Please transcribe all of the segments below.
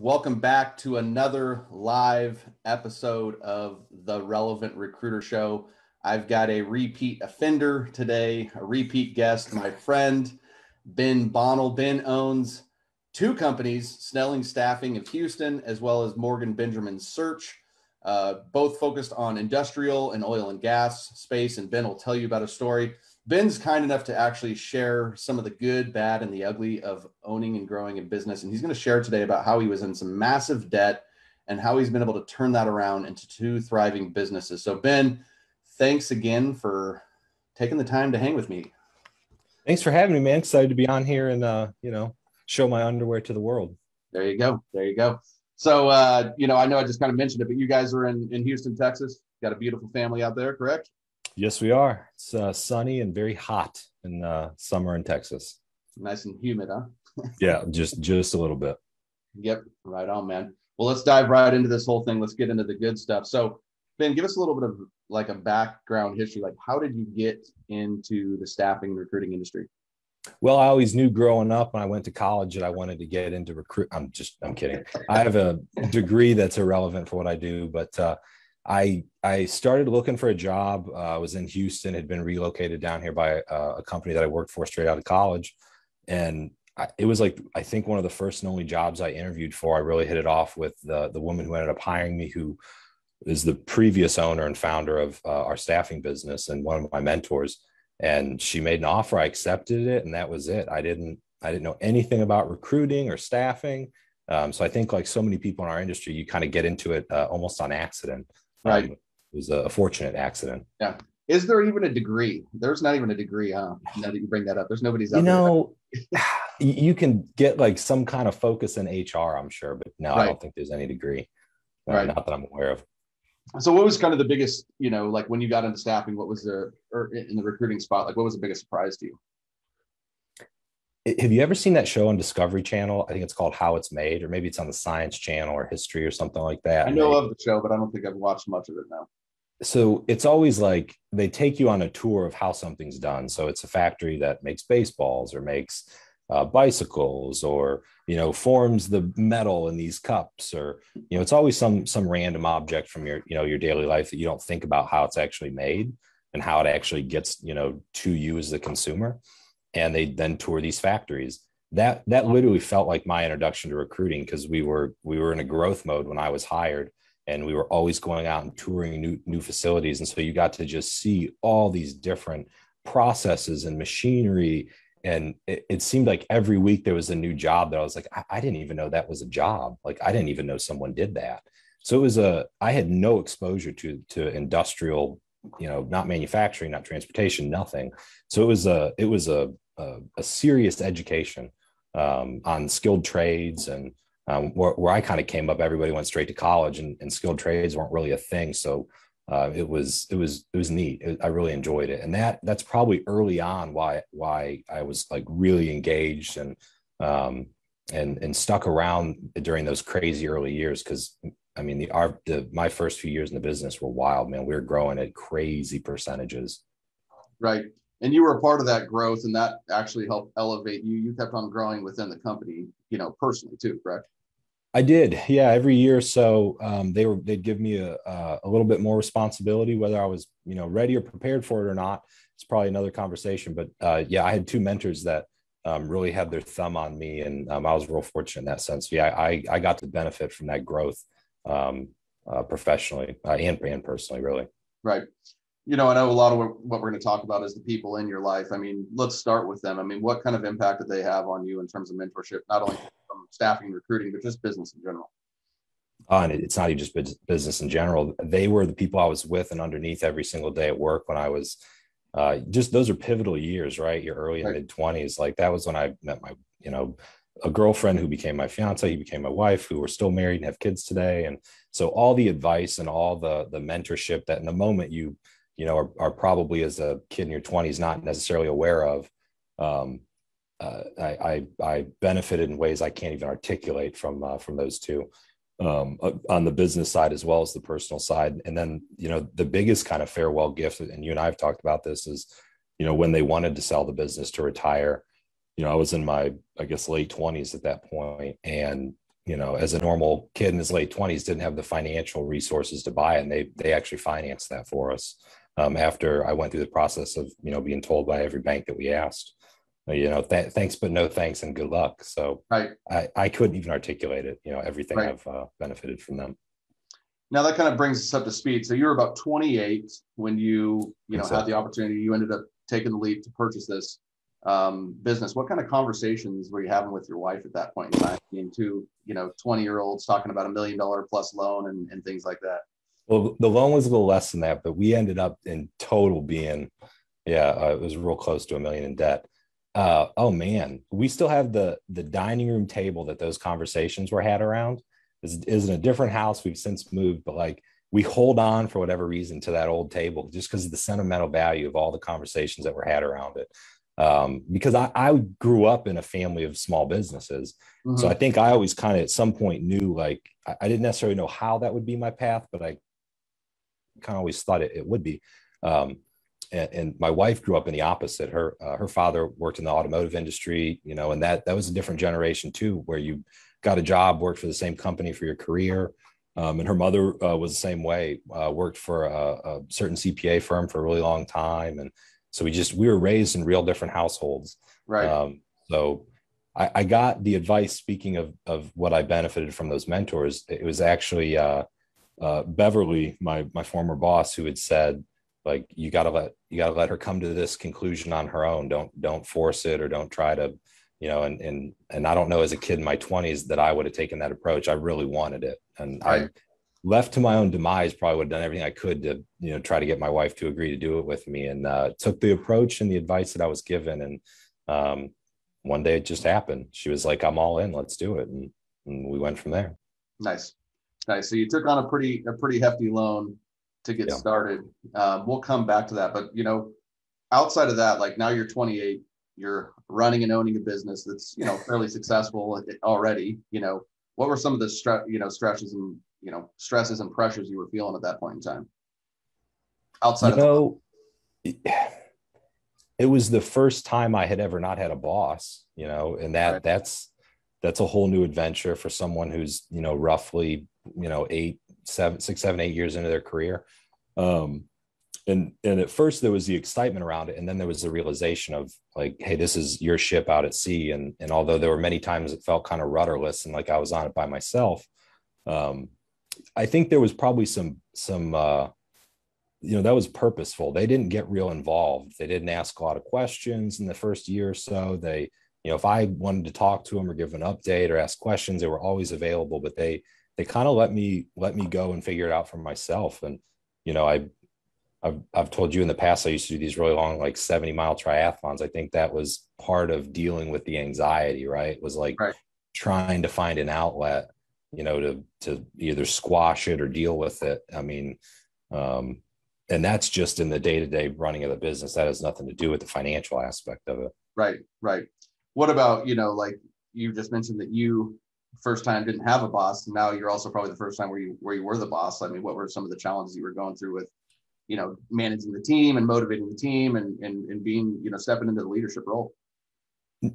welcome back to another live episode of the Relevant Recruiter Show. I've got a repeat offender today, a repeat guest, my friend Ben Bonnell. Ben owns two companies, Snelling Staffing of Houston, as well as Morgan Benjamin Search, uh, both focused on industrial and oil and gas space. And Ben will tell you about a story. Ben's kind enough to actually share some of the good, bad, and the ugly of owning and growing a business. And he's going to share today about how he was in some massive debt and how he's been able to turn that around into two thriving businesses. So, Ben, thanks again for taking the time to hang with me. Thanks for having me, man. Excited to be on here and, uh, you know, show my underwear to the world. There you go. There you go. So, uh, you know, I know I just kind of mentioned it, but you guys are in, in Houston, Texas. Got a beautiful family out there, correct? Yes, we are. It's uh, sunny and very hot in uh, summer in Texas. Nice and humid, huh? yeah, just just a little bit. Yep, right on, man. Well, let's dive right into this whole thing. Let's get into the good stuff. So, Ben, give us a little bit of like a background history. Like, how did you get into the staffing and recruiting industry? Well, I always knew growing up when I went to college that I wanted to get into recruit. I'm just, I'm kidding. I have a degree that's irrelevant for what I do, but uh, I I started looking for a job. Uh, I was in Houston, had been relocated down here by uh, a company that I worked for straight out of college, and I, it was like I think one of the first and only jobs I interviewed for. I really hit it off with the the woman who ended up hiring me, who is the previous owner and founder of uh, our staffing business and one of my mentors and she made an offer i accepted it and that was it i didn't i didn't know anything about recruiting or staffing um, so i think like so many people in our industry you kind of get into it uh, almost on accident right. um, it was a fortunate accident. Yeah. Is there even a degree? There's not even a degree huh now that you bring that up. There's nobody's you know you can get like some kind of focus in hr i'm sure but no right. i don't think there's any degree uh, right. not that i'm aware of. So what was kind of the biggest you know like when you got into staffing what was the or in the recruiting spot like what was the biggest surprise to you have you ever seen that show on discovery channel? I think it's called how it's made or maybe it's on the science channel or history or something like that i know of the show but i don't think i've watched much of it now. So it's always like they take you on a tour of how something's done. So it's a factory that makes baseballs or makes uh, bicycles or you know forms the metal in these cups or you know it's always some some random object from your you know your daily life that you don't think about how it's actually made and how it actually gets you know to you as the consumer and they then tour these factories that that literally felt like my introduction to recruiting because we were we were in a growth mode when i was hired and we were always going out and touring new new facilities and so you got to just see all these different processes and machinery and it, it, seemed like every week there was a new job that I was like, I, I, didn't even know that was a job. Like I didn't even know someone did that. So it was a I had no exposure to to industrial, you know, not manufacturing, not transportation, nothing. So it was a it was a a, a serious education um, on skilled trades and um, where, where I kind of came up. Everybody went straight to college, and, and skilled trades weren't really a thing. So uh, it was it was it was neat. It, I really enjoyed it, and that that's probably early on why why I was like really engaged and um, and and stuck around during those crazy early years because I mean the our the my first few years in the business were wild, man. We were growing at crazy percentages. Right, and you were a part of that growth, and that actually helped elevate you. You kept on growing within the company, you know, personally too, correct? I did, yeah. Every year or so, um, they were they'd give me a a little bit more responsibility, whether I was you know ready or prepared for it or not. It's probably another conversation, but uh, yeah, I had two mentors that um, really had their thumb on me, and um, I was real fortunate in that sense. Yeah, I I got to benefit from that growth um, uh, professionally uh, and and personally, really. Right you know, I know a lot of what we're going to talk about is the people in your life. I mean, let's start with them. I mean, what kind of impact did they have on you in terms of mentorship, not only from staffing and recruiting, but just business in general? Uh, and it's not even just business in general. They were the people I was with and underneath every single day at work when I was uh, just those are pivotal years, right? Your early and mid 20s. Like that was when I met my, you know, a girlfriend who became my fiance, he became my wife, who we're still married and have kids today. And so all the advice and all the the mentorship that in the moment you you know, are, are probably as a kid in your 20s not necessarily aware of. Um, uh, I, I, I benefited in ways I can't even articulate from uh, from those two um, uh, on the business side as well as the personal side. And then you know the biggest kind of farewell gift, and you and I have talked about this, is you know when they wanted to sell the business to retire. You know, I was in my I guess late 20s at that point, and you know, as a normal kid in his late twenties, didn't have the financial resources to buy it, and they they actually financed that for us. Um, after I went through the process of you know being told by every bank that we asked, uh, you know, th- thanks but no thanks and good luck. So right. I I couldn't even articulate it. You know, everything Right. I've uh, benefited from them. Now that kind of brings us up to speed. So you were about 28 when you, you know, so. had the opportunity. You ended up taking the leap to purchase this um, business. What kind of conversations were you having with your wife at that point in time? Being two, you know, 20 year olds talking about a million dollar plus loan and, and things like that. Well, the loan was a little less than that, but we ended up in total being, yeah, uh, it was real close to a million in debt. Uh, oh man, we still have the the dining room table that those conversations were had around. Is is in a different house. We've since moved, but like we hold on for whatever reason to that old table just because of the sentimental value of all the conversations that were had around it. Um, because I, I grew up in a family of small businesses, so Mhm. I think I always kind of at some point knew like I, I didn't necessarily know how that would be my path, but I kind of always thought it, it would be. Um, and, and my wife grew up in the opposite. Her uh, her father worked in the automotive industry, you know, and that that was a different generation too, where you got a job, worked for the same company for your career. Um, and her mother uh, was the same way, uh, worked for a, a certain CPA firm for a really long time, and so we just we were raised in real different households. right. Um, so I, I got the advice. Speaking of of what I benefited from those mentors, it was actually uh, uh, Beverly, my my former boss, who had said, like, you got to let you got to let her come to this conclusion on her own. Don't don't force it or don't try to, you know. And and and I don't know as a kid in my twenties that I would have taken that approach. I really wanted it, and I Right. Left to my own demise probably would have done everything i could to you know try to get my wife to agree to do it with me. And uh, took the approach and the advice that i was given. And um, one day it just happened. She was like i'm all in. Let's do it. And, and we went from there. Nice, nice. So you took on a pretty a pretty hefty loan to get Yeah. started. Um, we'll come back to that, but you know, outside of that, like now you're 28, you're running and owning a business that's you know fairly successful already. You know, what were some of the stre- you know stresses and you know stresses and pressures you were feeling at that point in time? Outside you of the know it was the first time i had ever not had a boss you know and that Right. that's that's a whole new adventure for someone who's you know roughly you know eight seven six seven eight years into their career um and and at first there was the excitement around it and then there was the realization of like hey this is your ship out at sea and and although there were many times it felt kind of rudderless and like i was on it by myself um i think there was probably some some uh you know that was purposeful. They didn't get real involved. They didn't ask a lot of questions in the first year or so. They you know if i wanted to talk to them or give an update or ask questions they were always available but they they kind of let me let me go and figure it out for myself. And you know i I've, I've told you in the past i used to do these really long like 70 mile triathlons. I think that was part of dealing with the anxiety right? It was like Right. trying to find an outlet you know to to either squash it or deal with it i mean um and that's just in the day-to-day running of the business that has nothing to do with the financial aspect of it Right, right. What about, you know, like you just mentioned that you first time didn't have a boss. Now you're also probably the first time where you where you were the boss. I mean, what were some of the challenges you were going through with, you know, managing the team and motivating the team and and, and being, you know, stepping into the leadership role?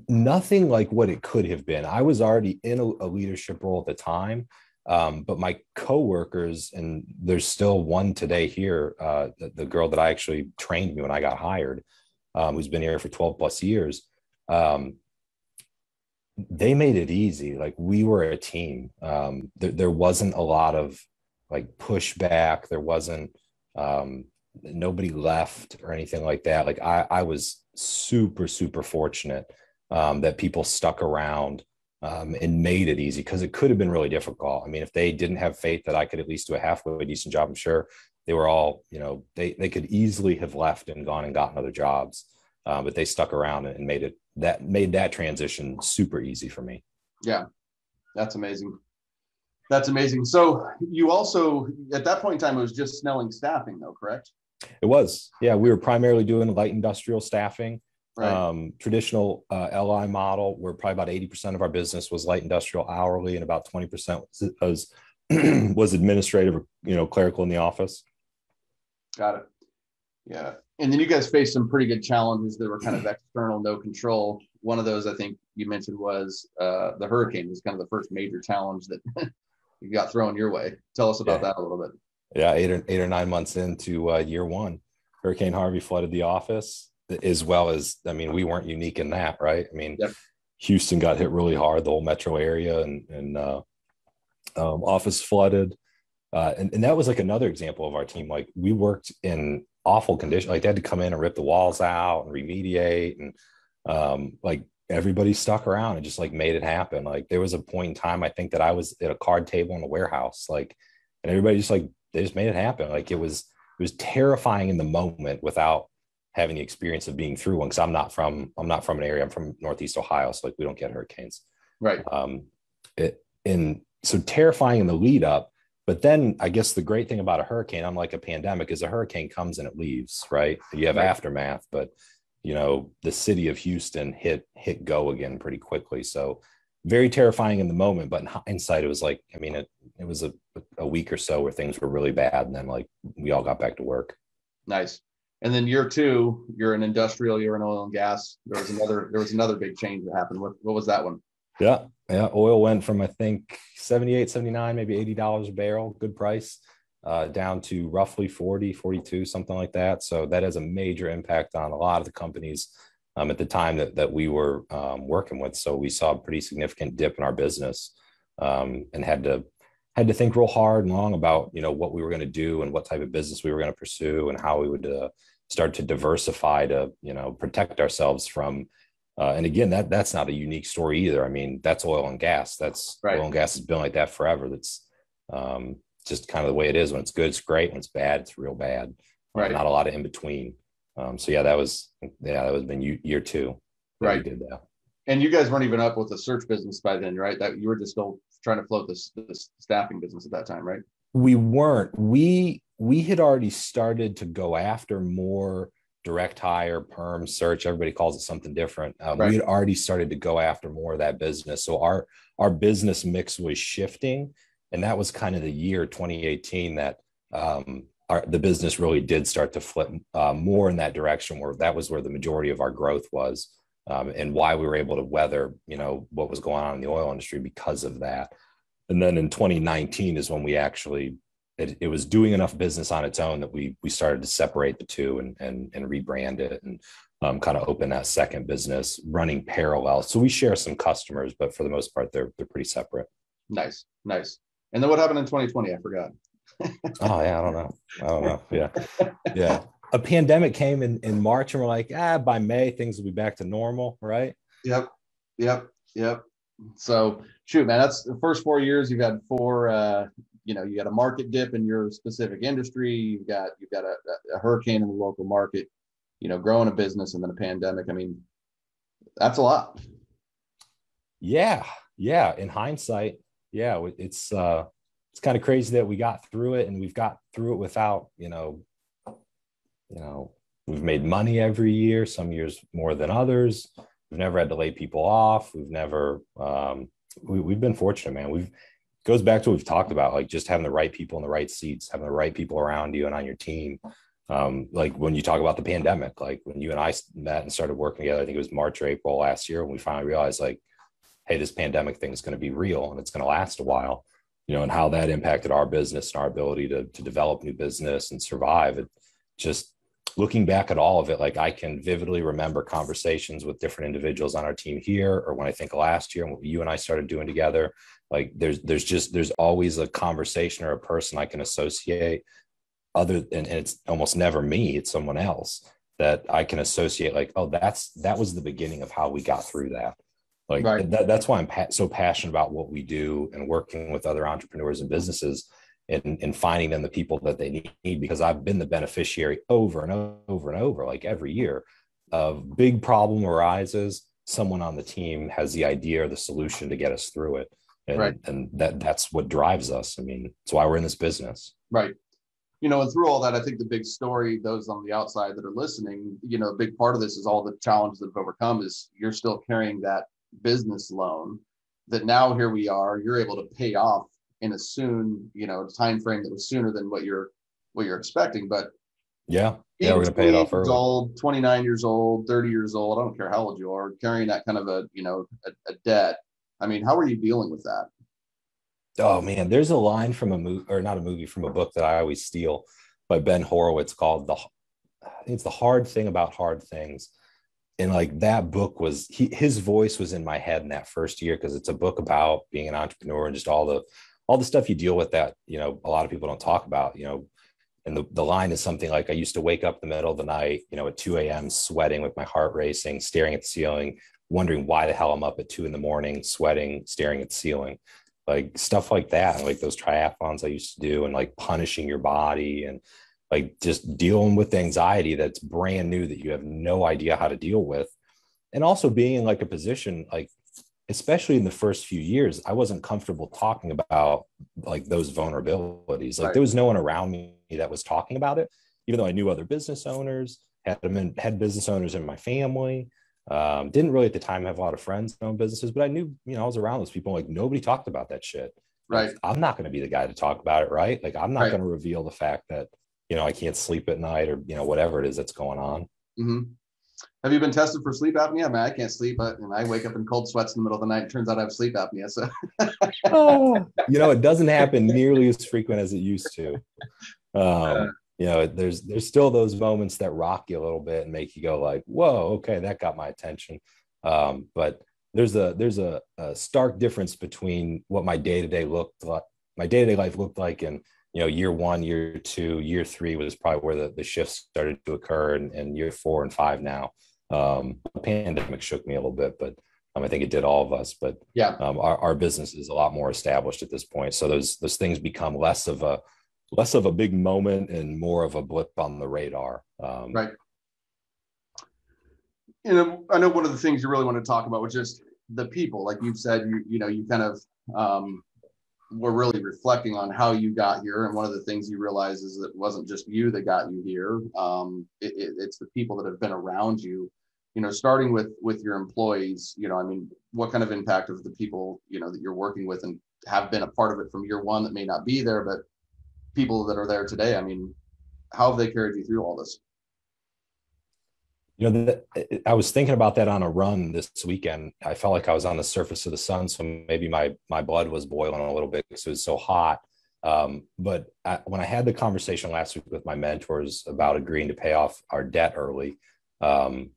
Nothing like what it could have been. I was already in a, a leadership role at the time um, but my coworkers and there's still one today here uh, the, the girl that i actually trained me when i got hired um, who's been here for 12 plus years um, they made it easy. Like we were a team. Um, there, there wasn't a lot of like pushback. There wasn't um, nobody left or anything like that. Like i, I was super super fortunate um, that people stuck around um, and made it easy because it could have been really difficult. I mean, if they didn't have faith that I could at least do a halfway decent job, I'm sure they were all, you know, they they could easily have left and gone and gotten other jobs, uh, but they stuck around and made it that made that transition super easy for me. Yeah, that's amazing. That's amazing. So you also at that point in time it was just Snelling staffing though, correct? It was, yeah, we were primarily doing light industrial staffing. Right. um, traditional uh, LI model, where probably about 80% of our business was light industrial hourly and about 20% was, was, was administrative or, you know, clerical in the office. Got it. Yeah. And then you guys faced some pretty good challenges that were kind of external, no control. one of those I think you mentioned was uh, the hurricane was kind of the first major challenge that you got thrown your way. Tell us about yeah. that a little bit. Yeah, eight or eight or nine months into uh, year one, Hurricane Harvey flooded the office, as well as I mean, we weren't unique in that, right? I mean, yep. Houston got hit really hard, the whole metro area, and and uh, um, office flooded, uh, and and that was like another example of our team. Like we worked in awful condition, like they had to come in and rip the walls out and remediate, and um, like everybody stuck around and just like made it happen. Like there was a point in time I think that I was at a card table in a warehouse, like, and everybody just like they just made it happen. Like it was it was terrifying in the moment without having the experience of being through one because I'm not from I'm not from an area. I'm from Northeast Ohio, so like we don't get hurricanes. Right. Um, it and so terrifying in the lead up. But then I guess the great thing about a hurricane, unlike a pandemic, is a hurricane comes and it leaves. Right. You have right. aftermath, but you know the city of Houston hit hit go again pretty quickly. So very terrifying in the moment, but in hindsight, it was like I mean it it was a a week or so where things were really bad, and then like we all got back to work. Nice. And then year two, you're an industrial, you're in oil and gas. There was another, there was another big change that happened. What, what was that one? Yeah. Yeah. Oil went from, I think 78, 79, maybe $80 a barrel, good price, uh, down to roughly 40, 42, something like that. So that has a major impact on a lot of the companies um, at the time that, that we were um, working with. So we saw a pretty significant dip in our business um, and had to had to think real hard and long about you know what we were going to do and what type of business we were going to pursue and how we would uh, start to diversify to you know protect ourselves from uh, and again that that's not a unique story either. I mean that's oil and gas. That's right. oil and gas has been like that forever. That's um, just kind of the way it is. When it's good it's great. When it's bad it's real bad. Right. not a lot of in between. Um, so yeah that was yeah that was been year two right. did that. And you guys weren't even up with the search business by then right? That you were just still trying to float this, this staffing business at that time, right? We weren't. We we had already started to go after more direct hire, perm search. Everybody calls it something different. Um, right. We had already started to go after more of that business. So our our business mix was shifting, and that was kind of the year 2018 that um, our, the business really did start to flip uh, more in that direction. Where that was where the majority of our growth was um, and why we were able to weather, you know, what was going on in the oil industry because of that. And then in 2019 is when we actually it, it was doing enough business on its own that we we started to separate the two and and, and rebrand it and um, kind of open that second business running parallel. So we share some customers, but for the most part, they're they're pretty separate. Nice, nice. And then what happened in 2020? I forgot. oh yeah, I don't know. I don't know. Yeah, yeah a pandemic came in, in March and we're like, ah, by May, things will be back to normal, right? Yep. Yep. Yep. So shoot, man, that's the first four years. You've had four, uh, you know, you got a market dip in your specific industry. You've got, you've got a, a hurricane in the local market, you know, growing a business and then a pandemic. I mean, that's a lot. Yeah. Yeah. In hindsight, yeah, it's, uh, it's kind of crazy that we got through it and we've got through it without, you know, you know, we've made money every year, some years more than others. We've never had to lay people off. We've never, um, we, have been fortunate, man. We've, goes back to what we've talked about, like just having the right people in the right seats, having the right people around you and on your team. Um, like when you talk about the pandemic, like when you and I met and started working together, I think it was March or April last year when we finally realized like, hey, this pandemic thing is going to be real and it's going to last a while, you know, and how that impacted our business and our ability to, to develop new business and survive. It just looking back at all of it, like I can vividly remember conversations with different individuals on our team here, or when I think last year and what you and I started doing together. Like there's there's just there's always a conversation or a person I can associate other and, and it's almost never me, it's someone else that I can associate like, oh, that's that was the beginning of how we got through that. Like right. that, that's why I'm pa- so passionate about what we do and working with other entrepreneurs and businesses and, and finding them the people that they need because I've been the beneficiary over and over and over, like every year of big problem arises. Someone on the team has the idea or the solution to get us through it. And, right. and that that's what drives us. I mean, it's why we're in this business. Right. You know, and through all that, I think the big story, those on the outside that are listening, you know, a big part of this is all the challenges that have overcome is you're still carrying that business loan that now here we are, you're able to pay off in a soon, you know, time frame that was sooner than what you're what you're expecting. But yeah, yeah, we're gonna pay it off early. old, 29 years old, 30 years old. I don't care how old you are, carrying that kind of a you know a, a debt. I mean, how are you dealing with that? Oh man, there's a line from a movie or not a movie from a book that I always steal by Ben Horowitz called the I think it's the hard thing about hard things. And like that book was he his voice was in my head in that first year because it's a book about being an entrepreneur and just all the all the stuff you deal with that, you know, a lot of people don't talk about, you know. And the, the line is something like I used to wake up in the middle of the night, you know, at 2 a.m., sweating with my heart racing, staring at the ceiling, wondering why the hell I'm up at two in the morning, sweating, staring at the ceiling like stuff like that like those triathlons i used to do and like punishing your body and like just dealing with anxiety that's brand new that you have no idea how to deal with and also being in like a position like especially in the first few years i wasn't comfortable talking about like those vulnerabilities like Right. there was no one around me that was talking about it even though i knew other business owners had them in, had business owners in my family um, didn't really at the time have a lot of friends own businesses, but I knew, you know, I was around those people. Like nobody talked about that shit. Like, Right. I'm not going to be the guy to talk about it, right? Like I'm not Right. going to reveal the fact that you know I can't sleep at night or you know whatever it is that's going on. hmm Have you been tested for sleep apnea? Man, I can't sleep, but and I wake up in cold sweats in the middle of the night. It turns out I have sleep apnea. So you know, it doesn't happen nearly as frequent as it used to. Um, you know, there's there's still those moments that rock you a little bit and make you go like, "Whoa, okay, that got my attention." Um, but there's a there's a, a stark difference between what my day to day looked like, my day to day life looked like, and you know, year one, year two, year three was probably where the, the shifts started to occur, and, and year four and five now. Um, the pandemic shook me a little bit, but um, I think it did all of us. But yeah, um, our, our business is a lot more established at this point so those those things become less of a less of a big moment and more of a blip on the radar um, Right. you know, I know one of the things you really want to talk about was just the people. Like you've said, you you know, you kind of um, were really reflecting on how you got here, and one of the things you realize is that it wasn't just you that got you here. Um, it, it, it's the people that have been around you. You know, starting with with your employees. You know, I mean, what kind of impact of the people you know that you're working with and have been a part of it from year one that may not be there, but people that are there today. I mean, how have they carried you through all this? You know the, i was thinking about that on a run this weekend. I felt like i was on the surface of the sun so maybe my my blood was boiling a little bit because it was so hot. Um, but I, when i had the conversation last week with my mentors about agreeing to pay off our debt early um,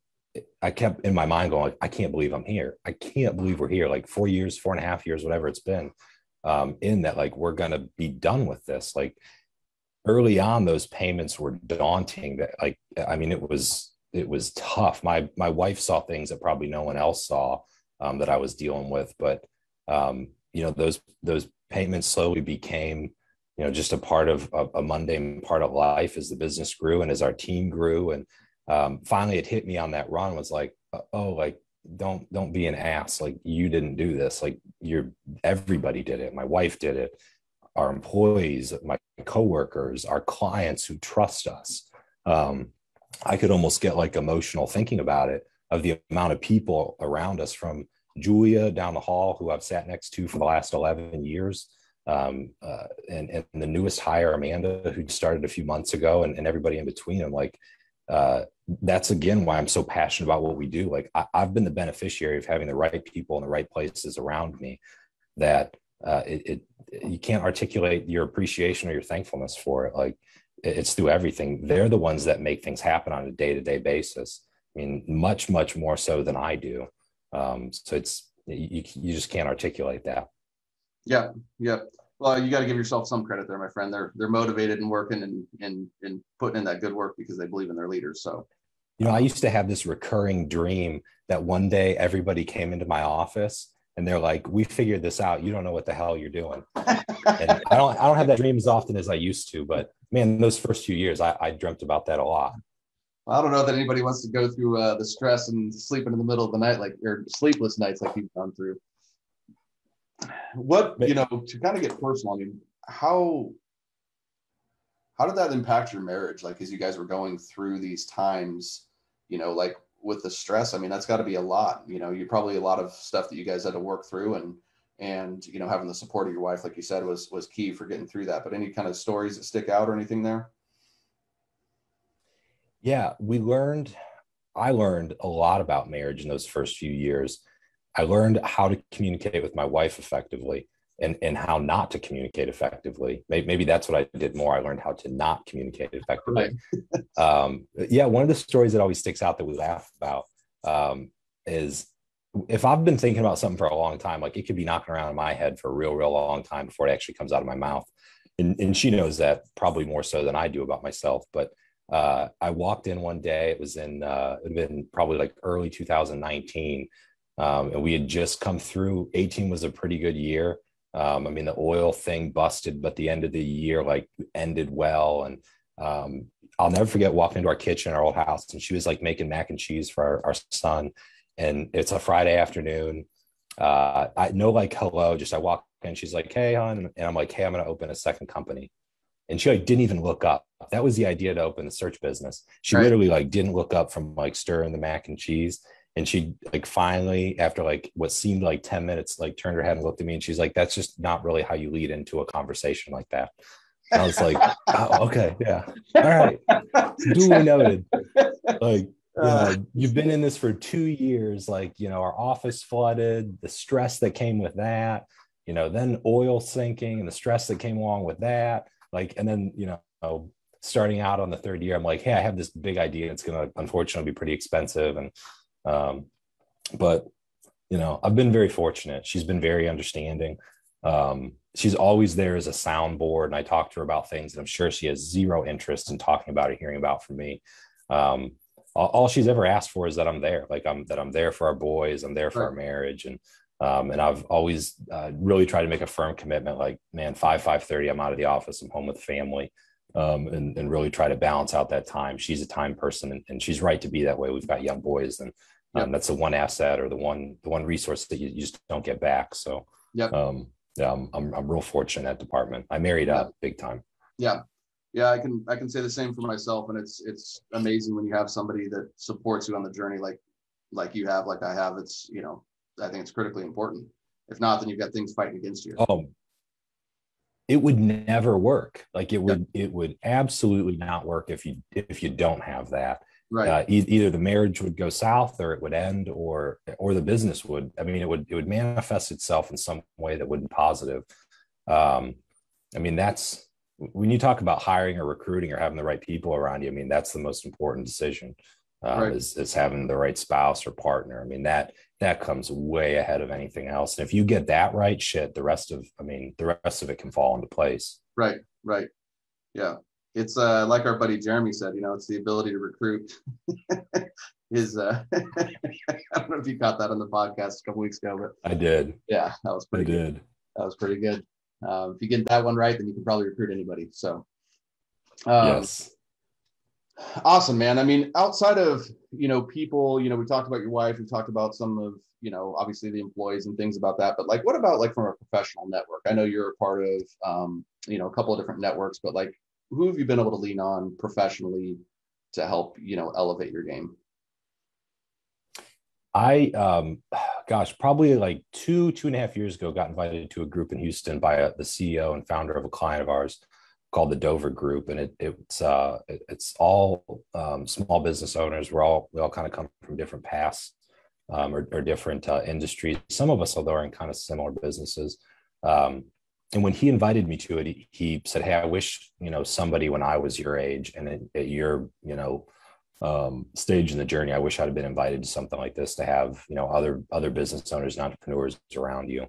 i kept in my mind going i can't believe i'm here. I can't believe we're here. Like four years four and a half years whatever it's been um, in that like we're to be done with this. Like early on those payments were daunting that like i mean it was it was tough. My my wife saw things that probably no one else saw um, that i was dealing with but um, you know those those payments slowly became you know just a part of a, a mundane part of life as the business grew and as our team grew. And um, finally it hit me on that run was like oh like don't don't be an ass. Like you didn't do this. Like you're everybody did it. My wife did it. Our employees my coworkers our clients who trust us. Um, i could almost get like emotional thinking about it of the amount of people around us from julia down the hall who i've sat next to for the last 11 years um, uh, and, and the newest hire amanda who started a few months ago and, and everybody in between i'm like uh, that's again why I'm so passionate about what we do. Like I, have been the beneficiary of having the right people in the right places around me that uh, it, it, you can't articulate your appreciation or your thankfulness for it. Like it's through everything. They're the ones that make things happen on a day to day basis. I mean, much, much more so than I do. Um, so it's, you, you just can't articulate that. Yeah. Yeah. Well, you got to give yourself some credit there, my friend. They're they're motivated and working and and and putting in that good work because they believe in their leaders. So, you know, I used to have this recurring dream that one day everybody came into my office and they're like, "We figured this out. You don't know what the hell you're doing." and I don't I don't have that dream as often as I used to, but man, those first few years, I, I dreamt about that a lot. I don't know that anybody wants to go through uh, the stress and sleeping in the middle of the night, like or sleepless nights, like you've gone through. What you know to kind of get personal, I mean, how how did that impact your marriage? Like as you guys were going through these times, you know, like with the stress. I mean, that's got to be a lot. You know, you probably a lot of stuff that you guys had to work through, and and you know, having the support of your wife, like you said, was was key for getting through that. But any kind of stories that stick out or anything there? Yeah, we learned, I learned a lot about marriage in those first few years. I learned how to communicate with my wife effectively and, and how not to communicate effectively. Maybe, maybe that's what I did more. I learned how to not communicate effectively. Right. um, yeah, one of the stories that always sticks out that we laugh about um, is if I've been thinking about something for a long time, like it could be knocking around in my head for a real, real long time before it actually comes out of my mouth. And, and she knows that probably more so than I do about myself. But uh, I walked in one day, it was in, uh, it had been probably like early 2019. Um, and we had just come through 18 was a pretty good year. Um, I mean, the oil thing busted, but the end of the year like ended well. And um, I'll never forget walking into our kitchen, our old house, and she was like making mac and cheese for our, our son and it's a Friday afternoon. Uh, I know like hello, just I walk in, she's like, hey, hon, and I'm like, hey, I'm gonna open a second company. And she like didn't even look up. That was the idea to open the search business. She right. literally like didn't look up from like stirring the mac and cheese. And she like finally, after like what seemed like 10 minutes, like turned her head and looked at me and she's like, that's just not really how you lead into a conversation like that. And I was like, oh, okay, yeah. All right. Duly noted. Like uh, you've been in this for two years like you know our office flooded the stress that came with that you know then oil sinking and the stress that came along with that like and then you know starting out on the third year i'm like hey i have this big idea it's going to unfortunately be pretty expensive and um but you know i've been very fortunate. She's been very understanding. Um she's always there as a soundboard and i talk to her about things and i'm sure she has zero interest in talking about or hearing about from me. Um all, all, she's ever asked for is that I'm there, like I'm that I'm there for our boys, I'm there for right. our marriage, and um, and I've always uh, really tried to make a firm commitment, like man, five five thirty, I'm out of the office, I'm home with family, um, and and really try to balance out that time. She's a time person, and, and she's right to be that way. We've got young boys, and um, that's the one asset or the one the one resource that you, you just don't get back. So yeah, um, yeah, I'm, I'm I'm real fortunate in that department. I married up big time. Yeah, yeah, I can I can say the same for myself, and it's it's amazing when you have somebody that supports you on the journey, like like you have, like I have. It's you know, I think it's critically important. If not, then you've got things fighting against you. Oh, it would never work. Like it would it would absolutely not work if you if you don't have that. Right. Uh, e- either the marriage would go south, or it would end, or or the business would. I mean, it would it would manifest itself in some way that wouldn't positive. Um, I mean, that's when you talk about hiring or recruiting or having the right people around you, I mean, that's the most important decision um, right. is, is having the right spouse or partner. I mean, that, that comes way ahead of anything else. And if you get that right, shit, the rest of, I mean, the rest of it can fall into place. Right. Right. Yeah. It's uh, like our buddy Jeremy said, you know, it's the ability to recruit. His, uh, I don't know if you caught that on the podcast a couple weeks ago, but I did. Yeah, that was pretty. I good. did. That was pretty good. Uh, if you get that one right, then you can probably recruit anybody. So, um, yes, awesome, man. I mean, outside of you know people, you know, we talked about your wife, we talked about some of you know obviously the employees and things about that. But like, what about like from a professional network? I know you're a part of um, you know a couple of different networks, but like, who have you been able to lean on professionally to help you know elevate your game? I, um, gosh, probably like two, two and a half years ago, got invited to a group in Houston by a, the CEO and founder of a client of ours called the Dover Group, and it, it's uh, it, it's all um, small business owners. We're all we all kind of come from different paths um, or, or, different uh, industries. Some of us, although, are in kind of similar businesses. Um, and when he invited me to it, he, he, said, "Hey, I wish you know somebody when I was your age and at, at your you know." um, stage in the journey. I wish I'd have been invited to something like this to have you know other other business owners and entrepreneurs around you,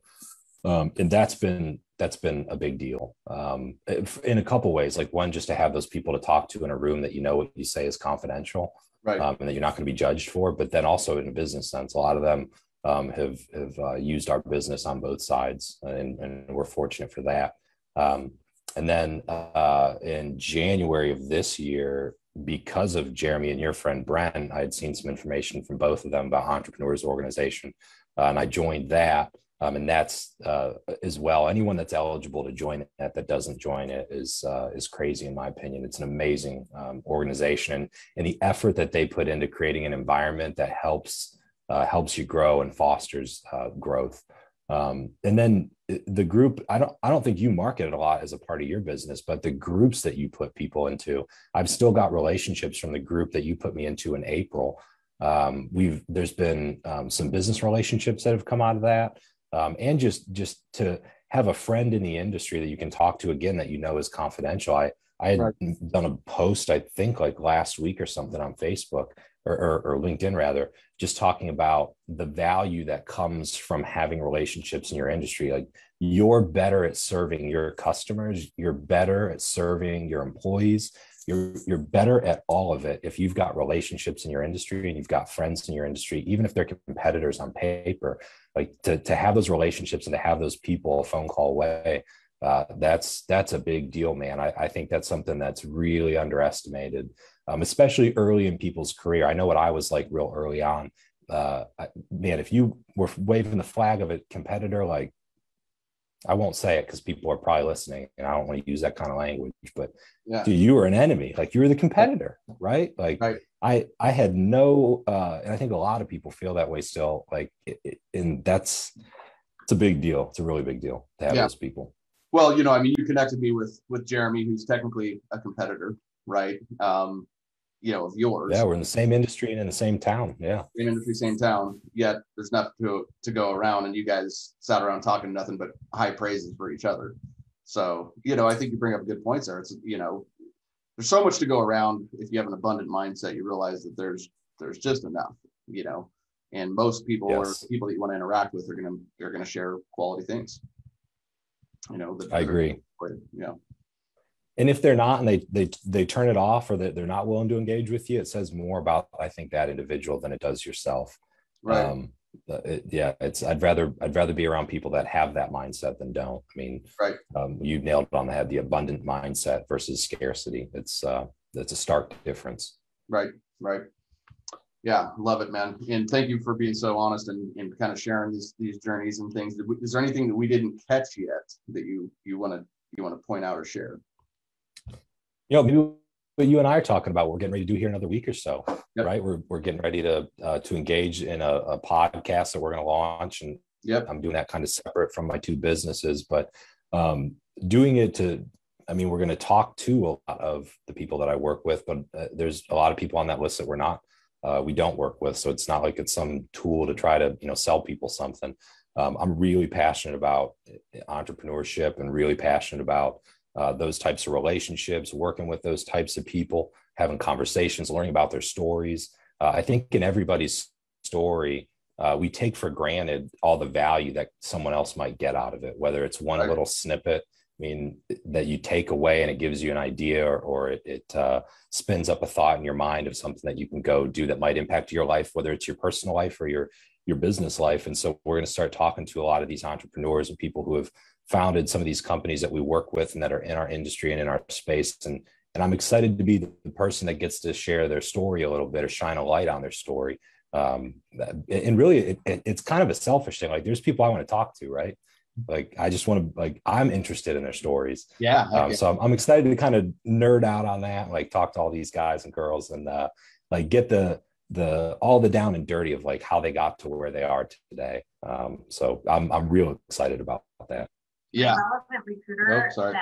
um, and that's been that's been a big deal um, in a couple ways. Like one, just to have those people to talk to in a room that you know what you say is confidential, right, um, and that you're not going to be judged for. But then also in a business sense, a lot of them um, have have uh, used our business on both sides, and, and we're fortunate for that. Um, and then uh, in January of this year, because of Jeremy and your friend Brent, I had seen some information from both of them about Entrepreneurs Organization, uh, and I joined that. Um, and that's uh, as well. Anyone that's eligible to join that that doesn't join it is uh, is crazy, in my opinion. It's an amazing um, organization, and, and the effort that they put into creating an environment that helps uh, helps you grow and fosters uh, growth. Um, and then the group i don't i don't think you market it a lot as a part of your business but the groups that you put people into i've still got relationships from the group that you put me into in april um, we've there's been um, some business relationships that have come out of that um, and just just to have a friend in the industry that you can talk to again that you know is confidential i i had right. done a post i think like last week or something on facebook or, or, or, LinkedIn rather, just talking about the value that comes from having relationships in your industry. Like you're better at serving your customers, you're better at serving your employees, you're you're better at all of it if you've got relationships in your industry and you've got friends in your industry, even if they're competitors on paper. Like to to have those relationships and to have those people a phone call away. Uh, that's that's a big deal, man. I, I think that's something that's really underestimated um, especially early in people's career. I know what I was like real early on. Uh, man, if you were waving the flag of a competitor, like I won't say it because people are probably listening, and I don't want to use that kind of language. But yeah. dude, you were an enemy. Like you were the competitor, right? Like right. I, I had no, uh, and I think a lot of people feel that way still. Like, it, it, and that's it's a big deal. It's a really big deal to have yeah. those people. Well, you know, I mean, you connected me with with Jeremy, who's technically a competitor, right? Um, you know of yours. Yeah, we're in the same industry and in the same town. Yeah, same industry, same town. Yet there's nothing to to go around, and you guys sat around talking nothing but high praises for each other. So you know, I think you bring up good points there. It's you know, there's so much to go around. If you have an abundant mindset, you realize that there's there's just enough. You know, and most people yes. or people that you want to interact with are gonna are gonna share quality things. You know, I agree. You know and if they're not and they they they turn it off or that they're not willing to engage with you it says more about i think that individual than it does yourself. Right. Um it, yeah it's i'd rather i'd rather be around people that have that mindset than don't. I mean right. um, you nailed it on the head the abundant mindset versus scarcity. It's uh it's a stark difference. Right right. Yeah love it man. And thank you for being so honest and, and kind of sharing these these journeys and things. Is there anything that we didn't catch yet that you you want to you want to point out or share you know, maybe what you and I are talking about, we're getting ready to do here another week or so, yep. right? We're, we're getting ready to uh, to engage in a, a podcast that we're going to launch, and yep. I'm doing that kind of separate from my two businesses, but um, doing it to, I mean, we're going to talk to a lot of the people that I work with, but uh, there's a lot of people on that list that we're not, uh, we don't work with, so it's not like it's some tool to try to you know sell people something. Um, I'm really passionate about entrepreneurship and really passionate about uh, those types of relationships, working with those types of people, having conversations, learning about their stories. Uh, I think in everybody's story, uh, we take for granted all the value that someone else might get out of it, whether it's one right. little snippet. I mean, that you take away and it gives you an idea or, or it, it uh, spins up a thought in your mind of something that you can go do that might impact your life, whether it's your personal life or your your business life. And so we're going to start talking to a lot of these entrepreneurs and people who have founded some of these companies that we work with and that are in our industry and in our space. And, and I'm excited to be the, person that gets to share their story a little bit or shine a light on their story. Um, and really, it, it, it's kind of a selfish thing. Like, there's people I want to talk to, right? Like, I just want to, like, I'm interested in their stories. Yeah. Um, so I'm, I'm, excited to kind of nerd out on that, like, talk to all these guys and girls and, uh, like, get the, the all the down and dirty of like how they got to where they are today. Um, so I'm I'm real excited about that yeah. Recruiter oh, sorry.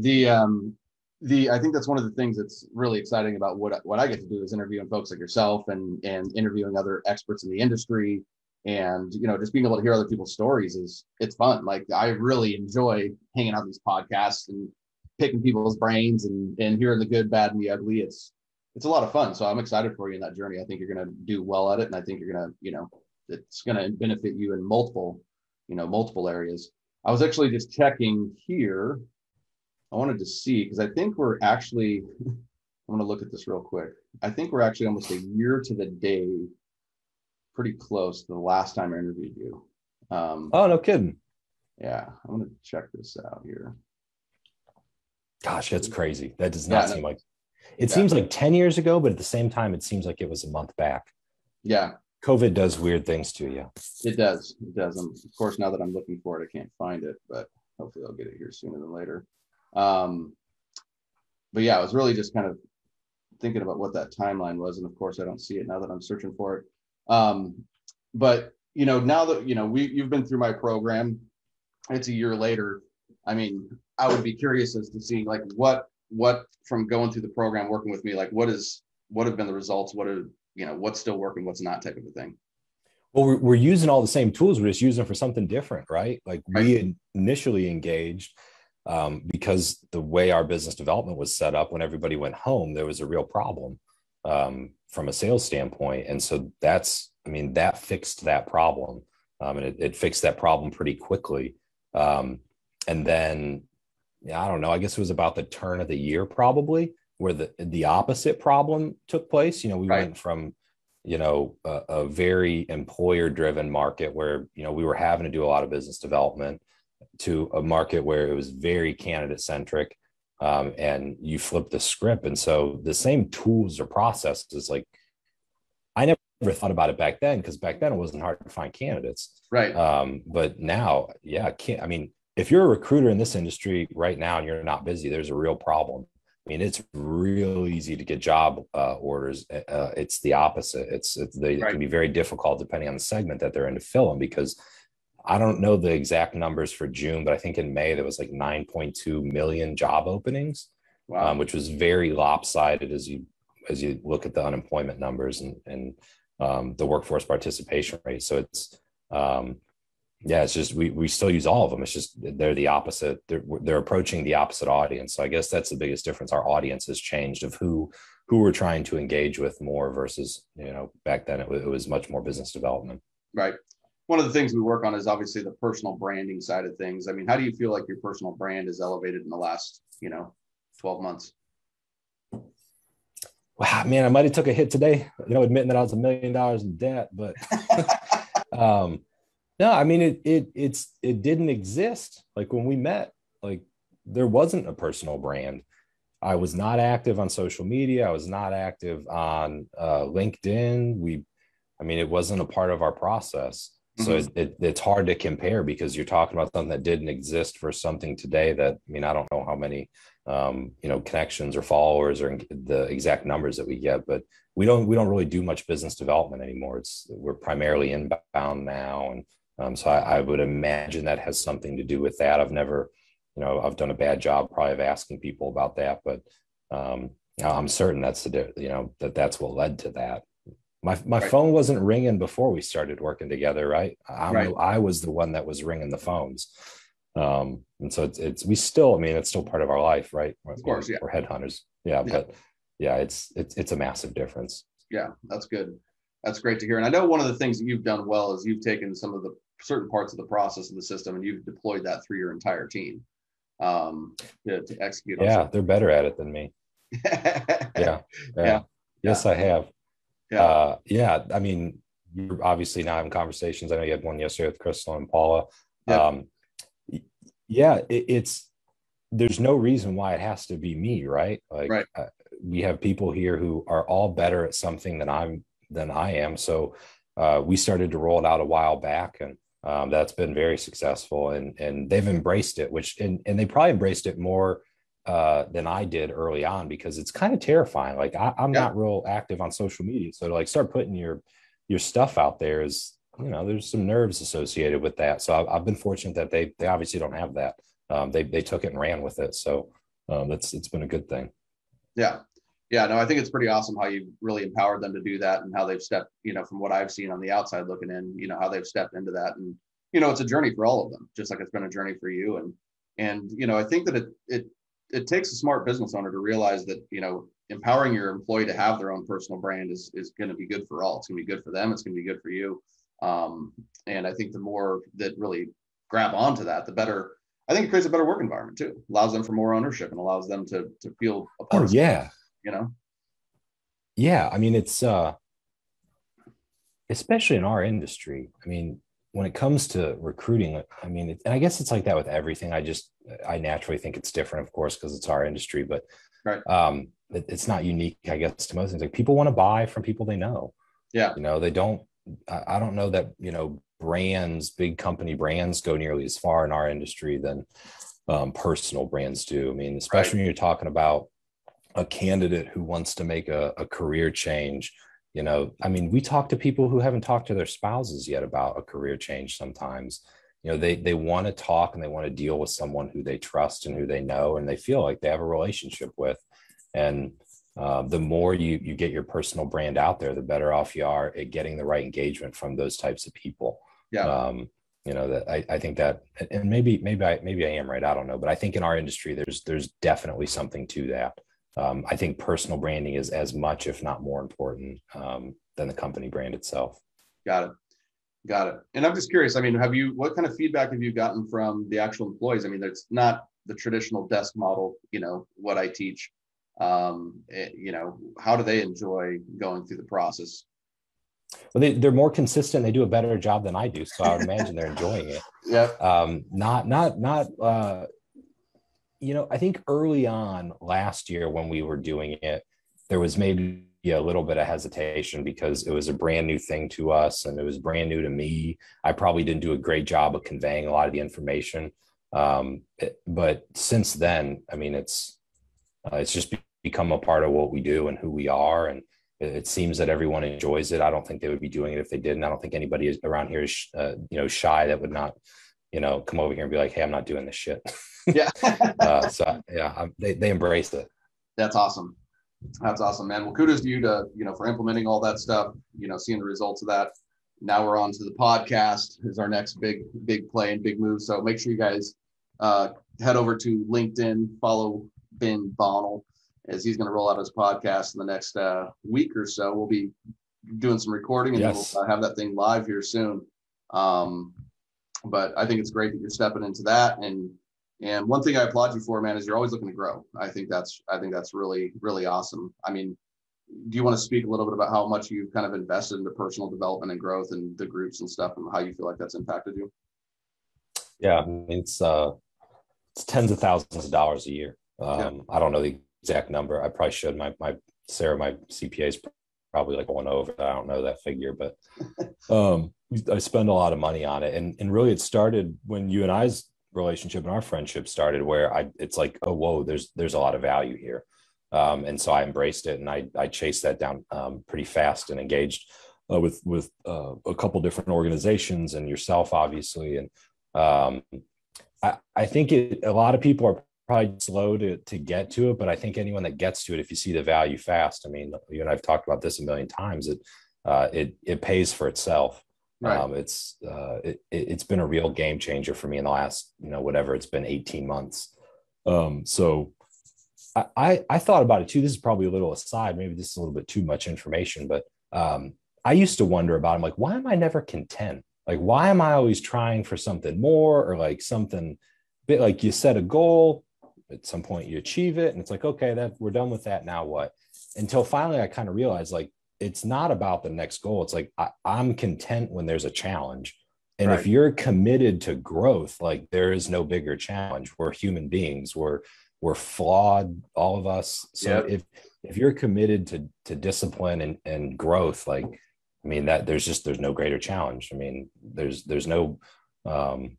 the um the i think that's one of the things that's really exciting about what what i get to do is interviewing folks like yourself and and interviewing other experts in the industry. And you know just being able to hear other people's stories is it's fun. Like i really enjoy hanging out these podcasts and picking people's brains and and hearing the good bad and the ugly. It's it's a lot of fun. So i'm excited for you in that journey. I think you're going to do well at it. And i think you're going to you know it's going to benefit you in multiple you know multiple areas I was actually just checking here. I wanted to see because I think we're actually, I'm going to look at this real quick. I think we're actually almost a year to the day, pretty close to the last time I interviewed you. Um, oh, no kidding. Yeah, I'm going to check this out here. Gosh, that's crazy. That does not yeah, seem no. like it yeah. seems like 10 years ago, but at the same time, it seems like it was a month back. Yeah. COVID does weird things to you. It does. It does. And of course, now that I'm looking for it, I can't find it, but hopefully I'll get it here sooner than later. Um, but yeah, I was really just kind of thinking about what that timeline was. And of course, I don't see it now that I'm searching for it. Um, but you know, now that you know we you've been through my program, it's a year later. I mean, I would be curious as to see like what what from going through the program, working with me, like what is what have been the results? What are you know what's still working, what's not, type of a thing. Well, we're, we're using all the same tools. We're just using them for something different, right? Like right. we initially engaged um, because the way our business development was set up when everybody went home, there was a real problem um, from a sales standpoint. And so that's, I mean, that fixed that problem. Um, and it, it, fixed that problem pretty quickly. Um, and then, yeah, I don't know, I guess it was about the turn of the year probably where the, the opposite problem took place. You know, we right. went from, you know, a, a very employer driven market where, you know, we were having to do a lot of business development to a market where it was very candidate centric um, and you flip the script. And so the same tools or processes, like I never thought about it back then because back then it wasn't hard to find candidates. Right. Um, but now, yeah, I can't, I mean, if you're a recruiter in this industry right now and you're not busy, there's a real problem. I mean, it's real easy to get job uh, orders. Uh, it's the opposite. It's, it's they right. can be very difficult depending on the segment that they're in to fill them because I don't know the exact numbers for June, but I think in May there was like 9.2 million job openings, wow. um, which was very lopsided as you as you look at the unemployment numbers and and um, the workforce participation rate. So it's um, yeah, it's just we we still use all of them. It's just they're the opposite. They're they're approaching the opposite audience. So I guess that's the biggest difference. Our audience has changed of who who we're trying to engage with more versus you know back then it was, it was much more business development. Right one of the things we work on is obviously the personal branding side of things. I mean, how do you feel like your personal brand is elevated in the last, you know, 12 months? Wow, man, I might have took a hit today, you know, admitting that I was a million dollars in debt, but um no, I mean it it it's it didn't exist. Like when we met, like there wasn't a personal brand. I was not active on social media. I was not active on uh, LinkedIn. We, I mean, it wasn't a part of our process. So mm-hmm. it, it, it's hard to compare because you're talking about something that didn't exist for something today that I mean I don't know how many um, you know connections or followers or the exact numbers that we get, but we don't we don't really do much business development anymore. It's we're primarily inbound now, and um, so I, I, would imagine that has something to do with that. I've never you know I've done a bad job probably of asking people about that, but um, I'm certain that's the you know that that's what led to that. My my right. phone wasn't ringing before we started working together right? I right. i was the one that was ringing the phones. Um and so it's, it's we still i mean it's still part of our life right? Of course we're, yeah. we're headhunters. Yeah, yeah. but yeah it's it's it's a massive difference. Yeah that's good. That's great to hear. And i know one of the things that you've done well is you've taken some of the certain parts of the process of the system and you've deployed that through your entire team um to, to execute yeah they're better at it than me yeah, yeah yeah yes i have yeah. Uh, yeah. I mean, you're obviously now having conversations. I know you had one yesterday with Crystal and Paula. Yeah. Um, yeah, it, it's there's no reason why it has to be me, right? Like right. Uh, we have people here who are all better at something than I'm than I am. So uh, we started to roll it out a while back, and um, that's been very successful. And and they've embraced it, which and and they probably embraced it more uh, than I did early on because it's kind of terrifying. Like I, am yeah. not real active on social media, so to like start putting your your stuff out there is you know there's some nerves associated with that. So I've, I've been fortunate that they they obviously don't have that. Um, they they took it and ran with it, so um, that's it's been a good thing. Yeah, yeah. No, I think it's pretty awesome how you really empowered them to do that and how they've stepped. You know, from what I've seen on the outside looking in, you know how they've stepped into that and you know it's a journey for all of them, just like it's been a journey for you and and you know i think that it it it takes a smart business owner to realize that you know empowering your employee to have their own personal brand is is going to be good for all. It's going to be good for them. It's going to be good for you. Um, and I think the more that really grab onto that, the better. I think it creates a better work environment too. Allows them for more ownership and allows them to to feel a part. Oh yeah, you know. Yeah, I mean it's uh, especially in our industry. I mean, when it comes to recruiting, I mean, it, and I guess it's like that with everything. I just, I naturally think it's different, of course, because it's our industry, but right. um, it, it's not unique, I guess, to most things. Like people want to buy from people they know. Yeah. You know, they don't, I, I don't know that, you know, brands, big company brands go nearly as far in our industry than um, personal brands do. I mean, especially right. when you're talking about a candidate who wants to make a, a career change. You know i mean we talk to people who haven't talked to their spouses yet about a career change sometimes. You know they they want to talk and they want to deal with someone who they trust and who they know and they feel like they have a relationship with. And uh, the more you you get your personal brand out there the better off you are at getting the right engagement from those types of people. Yeah. Um, you know that I, I think that and maybe maybe i maybe i am right. I don't know. But i think in our industry there's there's definitely something to that um, i think personal branding is as much if not more important um, than the company brand itself got it Got it. And I'm just curious. I mean, have you what kind of feedback have you gotten from the actual employees? I mean, it's not the traditional desk model. You know what I teach. Um, it, you know, how do they enjoy going through the process? Well, they, they're more consistent. They do a better job than I do, so I would imagine they're enjoying it. Yeah. Um, not not not. Uh, you know, I think early on last year when we were doing it, there was maybe a little bit of hesitation because it was a brand new thing to us and it was brand new to me. I probably didn't do a great job of conveying a lot of the information. Um, it, but since then, I mean, it's uh, it's just become a part of what we do and who we are, and it, it, seems that everyone enjoys it. I don't think they would be doing it if they didn't. I don't think anybody is around here is, uh, you know, shy that would not, you know, come over here and be like, "Hey, I'm not doing this shit." Yeah. uh, so yeah, I, they they embrace it. That's awesome. That's awesome, man. Well, kudos to you to you know for implementing all that stuff. You know, seeing the results of that. Now we're on to the podcast. Is our next big big play and big move. So make sure you guys uh, head over to LinkedIn, follow Ben Bonnell as he's going to roll out his podcast in the next uh, week or so. We'll be doing some recording and yes. we'll have that thing live here soon. Um, but I think it's great that you're stepping into that and and one thing I applaud you for, man, is you're always looking to grow. I think that's I think that's really really awesome. I mean, do you want to speak a little bit about how much you've kind of invested into personal development and growth and the groups and stuff, and how you feel like that's impacted you? Yeah, I mean, it's uh, it's tens of thousands of dollars a year. Um, yeah. I don't know the exact number. I probably should. My my Sarah, my CPA is probably like one over. I don't know that figure, but um, I spend a lot of money on it, and and really it started when you and I's relationship and our friendship started where I it's like, oh whoa, there's there's a lot of value here. Um, and so I embraced it and I I chased that down um, pretty fast and engaged uh, with with uh, a couple different organizations and yourself obviously and um, I, I think it, a lot of people are probably slow to, to get to it but I think anyone that gets to it if you see the value fast I mean you and I've talked about this a million times it uh, it it pays for itself Right. Um, it's uh, it, it's been a real game changer for me in the last you know whatever it's been 18 months. Um, so I, I, I thought about it too. This is probably a little aside. Maybe this is a little bit too much information, but um, I used to wonder about. I'm like, why am I never content? Like, why am I always trying for something more or like something bit like you set a goal at some point you achieve it and it's like okay that we're done with that now what until finally i kind of realized like it's not about the next goal. It's like I, am content when there's a challenge. And right. if you're committed to growth, like there is no bigger challenge. We're human beings. We're we're flawed, all of us. So yep. if if you're committed to to discipline and, and growth, like I mean that there's just there's no greater challenge. I mean, there's there's no um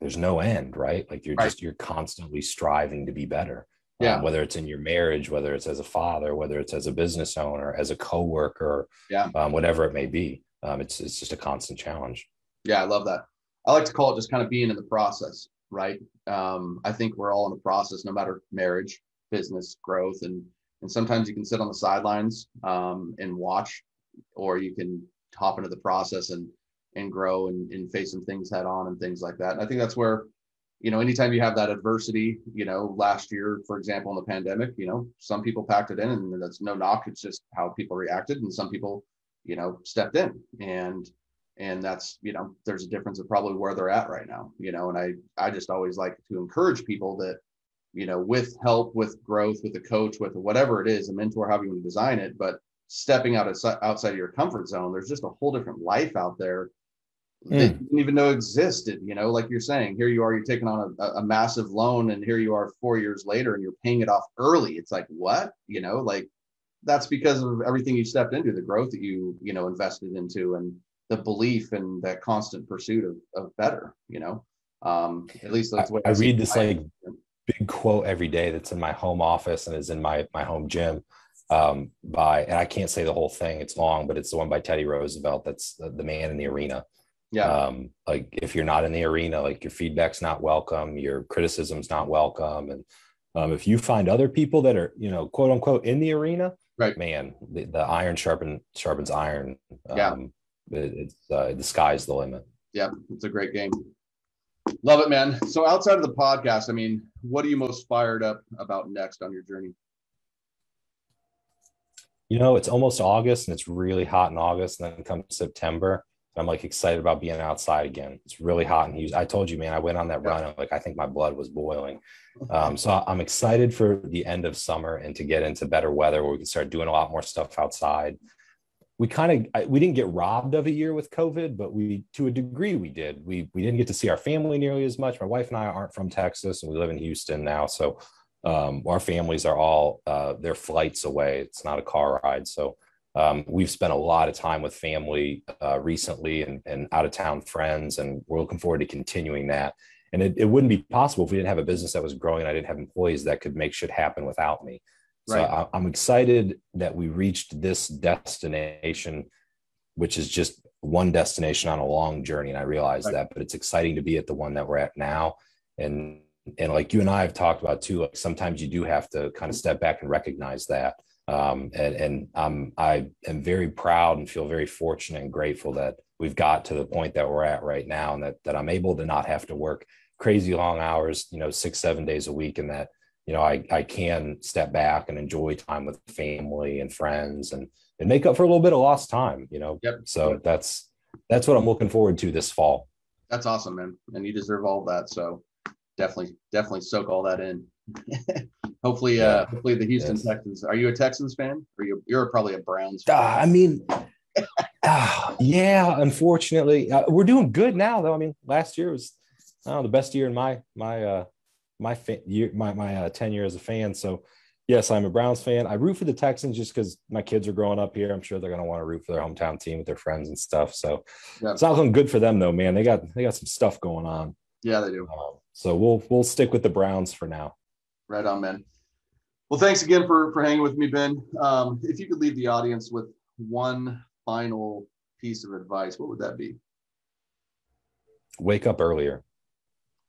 there's no end, right? Like you're right. just you're constantly striving to be better yeah. Um, whether it's in your marriage, whether it's as a father, whether it's as a business owner, as a coworker, yeah, um, whatever it may be. Um, it's it's just a constant challenge. Yeah, I love that. I like to call it just kind of being in the process, right? Um, I think we're all in the process, no matter marriage, business, growth, and and sometimes you can sit on the sidelines um, and watch, or you can hop into the process and and grow and, and face some things head on and things like that. And I think that's where you know, anytime you have that adversity, you know, last year, for example, in the pandemic, you know, some people packed it in and that's no knock. It's just how people reacted. And some people, you know, stepped in and, and that's, you know, there's a difference of probably where they're at right now, you know, and I, I just always like to encourage people that, you know, with help, with growth, with a coach, with whatever it is, a mentor, however you want to design it, but stepping out of, outside of your comfort zone, there's just a whole different life out there mm. that you didn't even know existed. You know, like you're saying, here you are, you're taking on a, a massive loan, and here you are four years later, and you're paying it off early. It's like what? You know, like that's because of everything you stepped into, the growth that you you know invested into, and the belief and that constant pursuit of, of better. You know, um, at least that's what I, I read. This like big quote every day that's in my home office and is in my my home gym um, by and I can't say the whole thing; it's long, but it's the one by Teddy Roosevelt. That's the, the man in the arena, Yeah. Um, like if you're not in the arena, like your feedback's not welcome, your criticism's not welcome. And um, if you find other people that are, you know, quote unquote in the arena, right, man, the, the iron sharpen sharpens iron. Um, yeah. It, it's uh, the sky's the limit. Yeah, it's a great game. Love it, man. So outside of the podcast, I mean, what are you most fired up about next on your journey? You know, it's almost August and it's really hot in August, and then comes September. I'm like excited about being outside again. It's really hot in Houston. I told you, man, I went on that run. I'm like, I think my blood was boiling. Um, so I'm excited for the end of summer and to get into better weather where we can start doing a lot more stuff outside we kind of we didn't get robbed of a year with covid but we to a degree we did we we didn't get to see our family nearly as much my wife and i aren't from texas and we live in houston now so um, our families are all uh, their flights away it's not a car ride so um, we've spent a lot of time with family uh, recently and, and out of town friends and we're looking forward to continuing that and it, it wouldn't be possible if we didn't have a business that was growing and i didn't have employees that could make shit happen without me so right. I, am excited that we reached this destination, which is just one destination on a long journey. And I realize right. that, but it's exciting to be at the one that we're at now. And and like you and I have talked about too, like sometimes you do have to kind of step back and recognize that. Um, and and um, I am very proud and feel very fortunate and grateful that we've got to the point that we're at right now, and that that I'm able to not have to work crazy long hours, you know, six seven days a week, and that you know, I, I can step back and enjoy time with family and friends and, and make up for a little bit of lost time, you know? Yep. So that's, that's what I'm looking forward to this fall. That's awesome, man. And you deserve all that. So definitely, definitely soak all that in. hopefully, uh, hopefully the Houston yes. Texans. Are you a Texans fan? Or you you're probably a Browns fan? Uh, I mean, uh, yeah, unfortunately, uh, we're doing good now though. I mean, last year was know, the best year in my my uh my fa- year, my my uh, tenure as a fan. So yes, I'm a Browns fan. I root for the Texans just because my kids are growing up here. I'm sure they're going to want to root for their hometown team with their friends and stuff. So yeah. it's not looking good for them though, man. They got they got some stuff going on. Yeah, they do. Um, so we'll we'll stick with the Browns for now. Right on, man. Well, thanks again for for hanging with me, Ben. Um, if you could leave the audience with one final piece of advice, what would that be? Wake up earlier.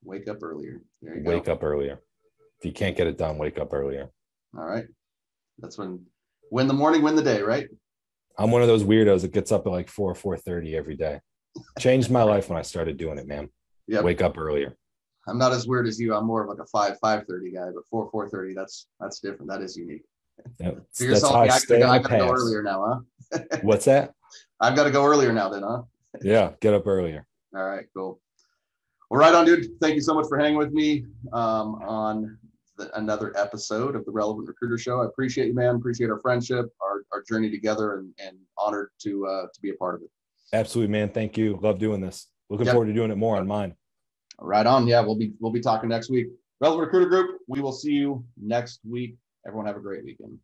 Wake up earlier. wake go. up earlier. If you can't get it done, wake up earlier. All right. That's when win the morning, win the day, right? I'm one of those weirdos that gets up at like four, four thirty every day. Changed my life when I started doing it, man. Yeah. Wake up earlier. I'm not as weird as you. I'm more of like a five, five thirty guy, but four, four thirty, that's that's different. That is unique. Yep. So you're that's salty. I, I, I gotta go earlier now, huh? What's that? I've got to go earlier now, then, huh? yeah, get up earlier. All right, cool. Well, right on, dude. Thank you so much for hanging with me um, on the, another episode of the Relevant Recruiter Show. I appreciate you, man. Appreciate our friendship, our, our journey together, and, and honored to uh, to be a part of it. Absolutely, man. Thank you. Love doing this. Looking yep. forward to doing it more on mine. Right on. Yeah, we'll be we'll be talking next week. Relevant Recruiter Group. We will see you next week. Everyone have a great weekend.